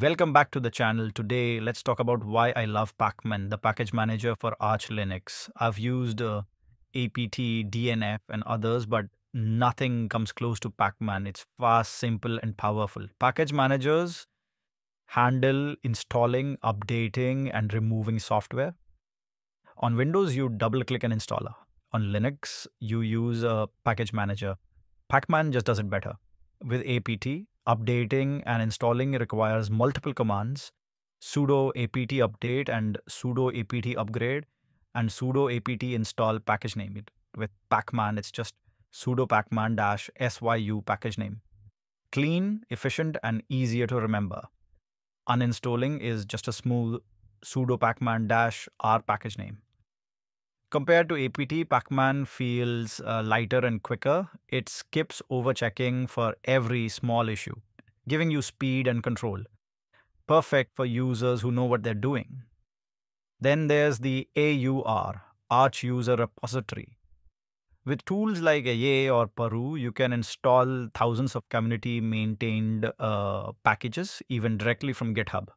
Welcome back to the channel. Today, let's talk about why I love Pacman, the package manager for Arch Linux. I've used uh, APT, DNF, and others, but nothing comes close to Pacman. It's fast, simple, and powerful. Package managers handle installing, updating, and removing software. On Windows, you double click an installer. On Linux, you use a package manager. Pacman just does it better. With APT, updating and installing requires multiple commands sudo apt update and sudo apt upgrade and sudo apt install package name. With Pacman, it's just sudo pacman dash syu package name. Clean, efficient, and easier to remember. Uninstalling is just a smooth sudo pacman dash r package name. Compared to APT, Pacman feels uh, lighter and quicker. It skips overchecking for every small issue, giving you speed and control. Perfect for users who know what they're doing. Then there's the AUR, Arch User Repository. With tools like Yay or Paru, you can install thousands of community maintained uh, packages, even directly from GitHub.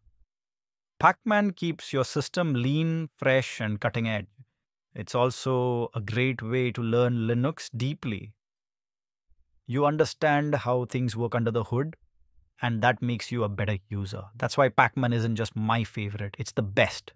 Pacman keeps your system lean, fresh, and cutting edge. It's also a great way to learn Linux deeply. You understand how things work under the hood, and that makes you a better user. That's why Pacman isn't just my favorite, it's the best.